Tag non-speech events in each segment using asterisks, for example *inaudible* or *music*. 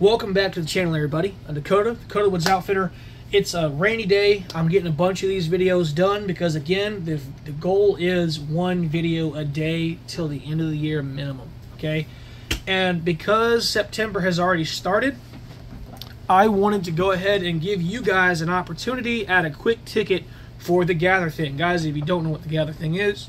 Welcome back to the channel, everybody. I'm Dakota, Dakota Woods Outfitter. It's a rainy day. I'm getting a bunch of these videos done because, again, the, the goal is one video a day till the end of the year minimum, okay? And because September has already started, I wanted to go ahead and give you guys an opportunity at a quick ticket for the Gather Thing. Guys, if you don't know what the Gather Thing is,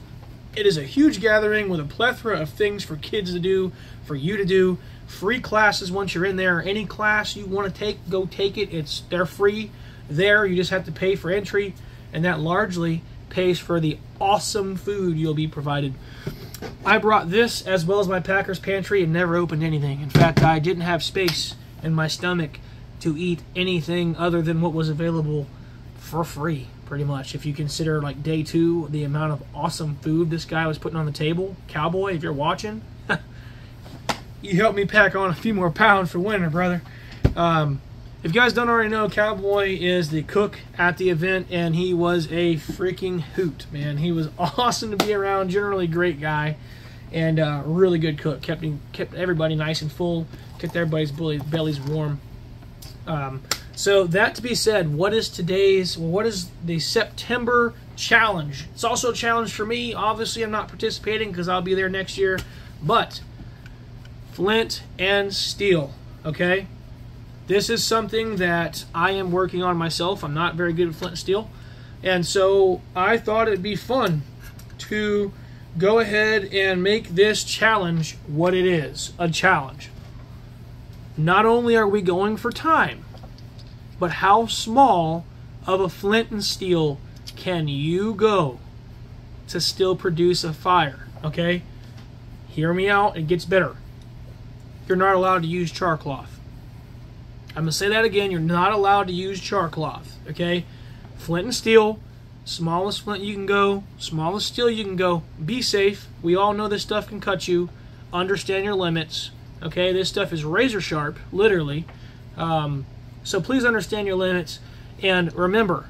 it is a huge gathering with a plethora of things for kids to do, for you to do. Free classes once you're in there. Any class you want to take, go take it. It's they're free there. You just have to pay for entry, and that largely pays for the awesome food you'll be provided. I brought this as well as my Packers pantry and never opened anything. In fact, I didn't have space in my stomach to eat anything other than what was available for free pretty much. If you consider like day two, the amount of awesome food this guy was putting on the table. Cowboy, if you're watching, *laughs* you helped me pack on a few more pounds for winter, brother. Um, if you guys don't already know, Cowboy is the cook at the event, and he was a freaking hoot, man. He was *laughs* awesome to be around. Generally, great guy, and uh, really good cook. Kept kept everybody nice and full. Kept everybody's bellies warm. Um, so that to be said, what is today's, what is the September challenge? It's also a challenge for me. Obviously, I'm not participating because I'll be there next year. But flint and steel, okay? This is something that I am working on myself. I'm not very good at flint and steel. And so I thought it'd be fun to go ahead and make this challenge what it is, a challenge. Not only are we going for time, but how small of a flint and steel can you go to still produce a fire? Okay? Hear me out, it gets better. You're not allowed to use char cloth. I'm going to say that again. You're not allowed to use char cloth. Okay? Flint and steel, smallest flint you can go, smallest steel you can go. Be safe. We all know this stuff can cut you. Understand your limits. Okay? This stuff is razor sharp, literally. Um, so please understand your limits. And remember,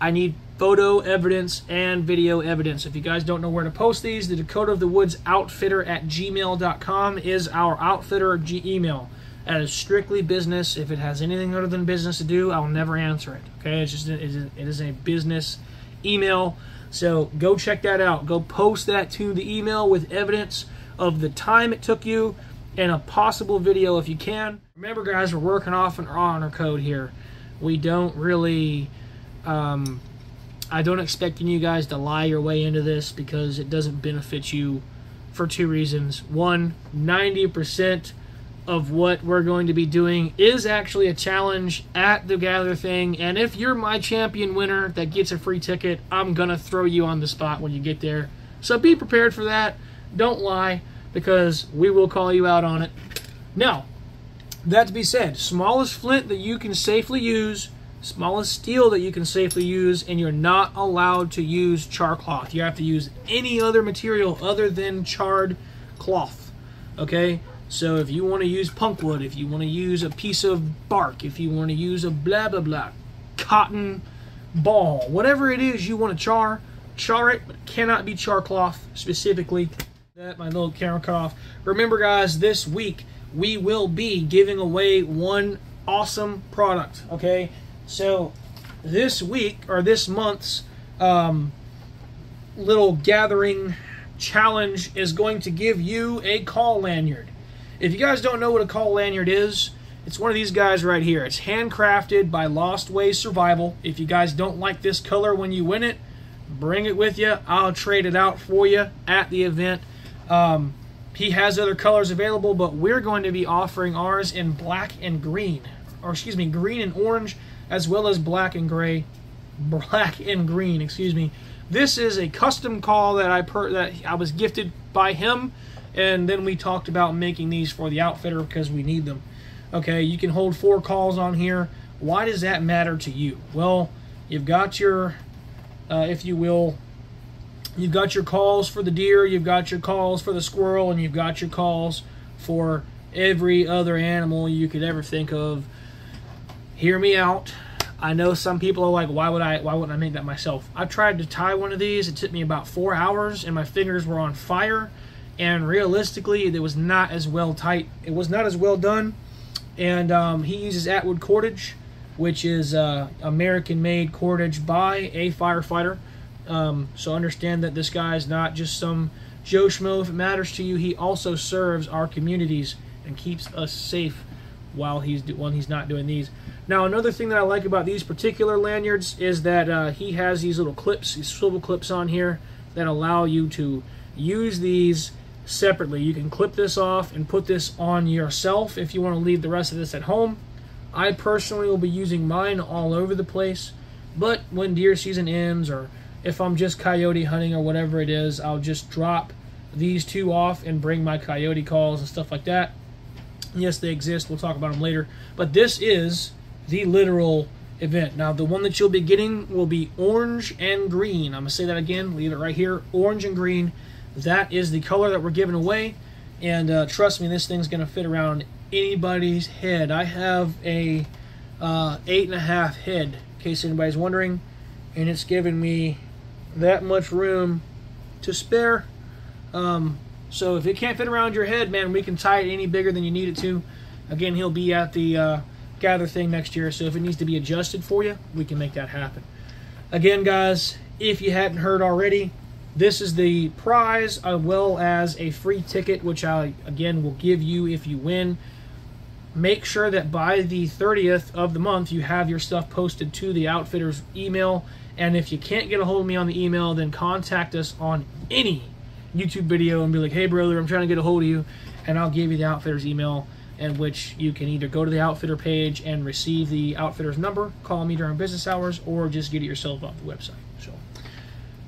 I need photo evidence and video evidence. If you guys don't know where to post these, the Dakota of the Woods Outfitter at gmail.com is our outfitter G email. That is strictly business. If it has anything other than business to do, I'll never answer it. Okay, it's just it is a business email. So go check that out. Go post that to the email with evidence of the time it took you, and a possible video if you can. Remember, guys, we're working off an honor code here. We don't really, um, I don't expect you guys to lie your way into this because it doesn't benefit you for two reasons. One, 90% of what we're going to be doing is actually a challenge at the Gather thing. And if you're my champion winner that gets a free ticket, I'm to throw you on the spot when you get there. So be prepared for that. Don't lie because we will call you out on it. Now, that to be said, smallest flint that you can safely use, smallest steel that you can safely use, and you're not allowed to use char cloth. You have to use any other material other than charred cloth. Okay? So if you want to use punk wood, if you want to use a piece of bark, if you want to use a blah blah blah, cotton ball, whatever it is you want to char, char it, but it cannot be char cloth specifically that my little camera cut off. Remember, guys, this week we will be giving away one awesome product. Okay, so this week or this month's um, little gathering challenge is going to give you a call lanyard. If you guys don't know what a call lanyard is, it's one of these guys right here. It's handcrafted by Lost Ways Survival. If you guys don't like this color when you win it, bring it with you. I'll trade it out for you at the event. Um, he has other colors available, but we're going to be offering ours in black and green, or excuse me, green and orange, as well as black and gray, *laughs* black and green, excuse me. This is a custom call that I per that I was gifted by him, and then we talked about making these for the outfitter because we need them. Okay, you can hold four calls on here. Why does that matter to you? Well, you've got your, uh, if you will, You've got your calls for the deer, you've got your calls for the squirrel, and you've got your calls for every other animal you could ever think of. Hear me out. I know some people are like, why would I why wouldn't I make that myself? I tried to tie one of these. It took me about four hours and my fingers were on fire. And realistically, it was not as well tight. It was not as well done. and um, he uses Atwood cordage, which is uh, American-made cordage by a firefighter. Um, so understand that this guy is not just some Joe Schmo. If it matters to you, he also serves our communities and keeps us safe while he's when he's not doing these. Now, another thing that I like about these particular lanyards is that uh, he has these little clips, these swivel clips on here that allow you to use these separately. You can clip this off and put this on yourself if you want to leave the rest of this at home. I personally will be using mine all over the place, but when deer season ends or if I'm just coyote hunting or whatever it is, I'll just drop these two off and bring my coyote calls and stuff like that. Yes, they exist. We'll talk about them later. But this is the literal event. Now, the one that you'll be getting will be orange and green. I'm going to say that again. Leave it right here. Orange and green. That is the color that we're giving away. And uh, trust me, this thing's going to fit around anybody's head. I have a uh, eight and a half head, in case anybody's wondering. And it's giving me that much room to spare. Um, so if it can't fit around your head, man, we can tie it any bigger than you need it to. Again, he'll be at the uh, gather thing next year, so if it needs to be adjusted for you, we can make that happen. Again, guys, if you hadn't heard already, this is the prize as well as a free ticket, which I, again, will give you if you win. Make sure that by the 30th of the month, you have your stuff posted to the Outfitters email. And if you can't get a hold of me on the email, then contact us on any YouTube video and be like, hey, brother, I'm trying to get a hold of you. And I'll give you the Outfitters email in which you can either go to the Outfitter page and receive the Outfitter's number, call me during business hours, or just get it yourself off the website. So,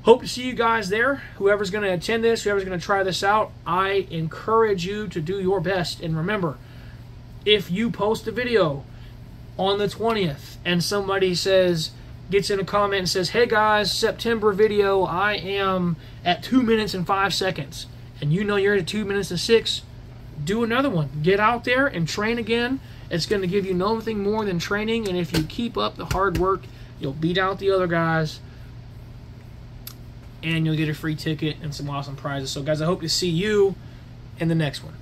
hope to see you guys there. Whoever's going to attend this, whoever's going to try this out, I encourage you to do your best. And remember, if you post a video on the 20th and somebody says, gets in a comment and says, Hey guys, September video, I am at 2 minutes and 5 seconds, and you know you're at 2 minutes and 6, do another one. Get out there and train again. It's going to give you nothing more than training, and if you keep up the hard work, you'll beat out the other guys, and you'll get a free ticket and some awesome prizes. So, guys, I hope to see you in the next one.